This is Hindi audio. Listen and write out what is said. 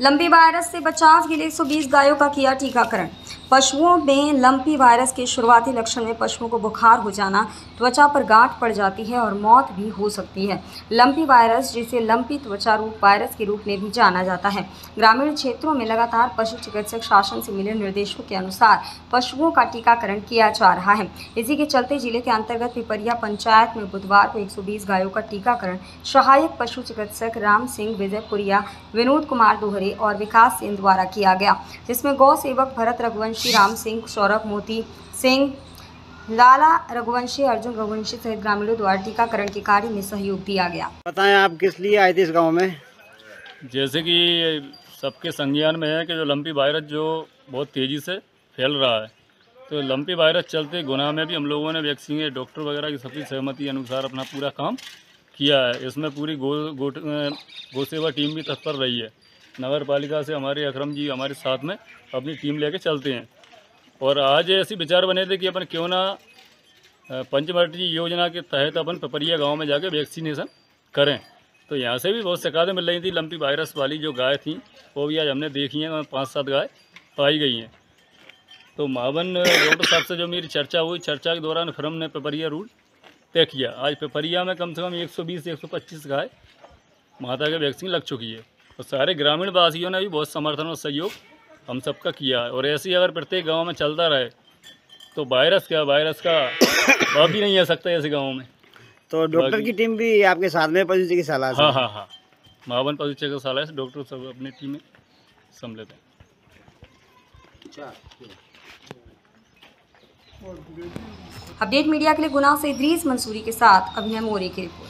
लंबी वायरस से बचाव के लिए 120 गायों का किया टीकाकरण। पशुओं में लंपी वायरस के शुरुआती लक्षण में पशुओं को बुखार हो जाना, त्वचा पर गांठ पड़ जाती है और मौत भी हो सकती है। लंपी वायरस, जिसे लंपी त्वचा रूप वायरस के रूप में भी जाना जाता है। ग्रामीण क्षेत्रों में लगातार पशु चिकित्सक शासन से मिले निर्देशों के अनुसार पशुओं का टीकाकरण किया जा रहा है। इसी के चलते ज़िले के अंतर्गत पिपरिया पंचायत में बुधवार को 120 गायों का टीकाकरण, सहायक पशु चिकित्सक राम सिंह, विजयपुरिया, विनोद कुमार दोहरे और विकास सिंह द्वारा किया गया, जिसमें गौ सेवक भरत रघुवंशी राम सिंह सौरभ मोती सिंह लाला रघुवंशी अर्जुन रघुवंशी सहित ग्रामीणों द्वारा टीकाकरण के कार्य में सहयोग दिया गया। बताएँ आप किस लिए आए थे इस गाँव में? जैसे कि सबके संज्ञान में है कि जो लंपी वायरस जो बहुत तेज़ी से फैल रहा है तो लंपी वायरस चलते गुना में भी हम लोगों ने वैक्सीन डॉक्टर वगैरह की सबकी सहमति अनुसार अपना पूरा काम किया है। इसमें पूरी गो गो गौसेवा टीम भी तत्पर रही है। नगर पालिका से हमारे अकरम जी हमारे साथ में अपनी टीम लेके चलते हैं। और आज ऐसी विचार बने थे कि अपन क्यों ना पंचवर्षीय योजना के तहत अपन पपरिया गाँव में जाके वैक्सीनेशन करें। तो यहाँ से भी बहुत शिकायतें मिल रही थी। लंपी वायरस वाली जो गाय थी, वो भी आज हमने देखी हैं। पाँच सात गाय पाई गई हैं। तो मावन डॉक्टर साहब से जो मेरी चर्चा हुई, चर्चा के दौरान फिर हमने पेपरिया रूट तय किया। आज पेपरिया में कम से कम 120 से 125 गाय माता के वैक्सीन लग चुकी है। और सारे ग्रामीण वासियों ने भी बहुत समर्थन और सहयोग हम सबका किया है। और ऐसे ही अगर प्रत्येक गाँव में चलता रहे तो वायरस क्या वायरस का भाव भी नहीं आ सकता ऐसे गाँव में। तो डॉक्टर की टीम भी आपके साथ में पशु चिकित्सालय से? हाँ हाँ हाँ। मावन पशु चिकित्सालय से डॉक्टर सब अपनी टीम में सम्मिलित हैं। अपडेट मीडिया के लिए गुना से इद्रीस मंसूरी के साथ अभिनय मोरे की रिपोर्ट।